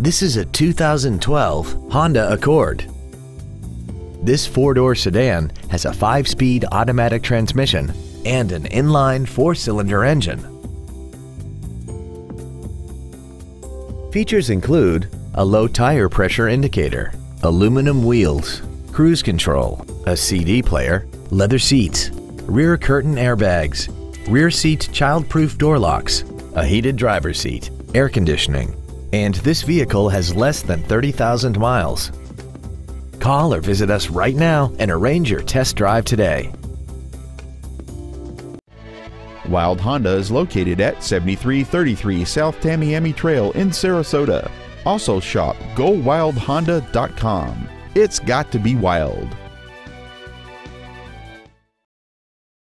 This is a 2012 Honda Accord. This four-door sedan has a five-speed automatic transmission and an inline four-cylinder engine. Features include a low tire pressure indicator, aluminum wheels, cruise control, a CD player, leather seats, rear curtain airbags, rear seat child-proof door locks, a heated driver's seat, air conditioning, and this vehicle has less than 30,000 miles. Call or visit us right now and arrange your test drive today. Wilde Honda is located at 7333 South Tamiami Trail in Sarasota. Also shop GoWildeHonda.com. It's got to be wild.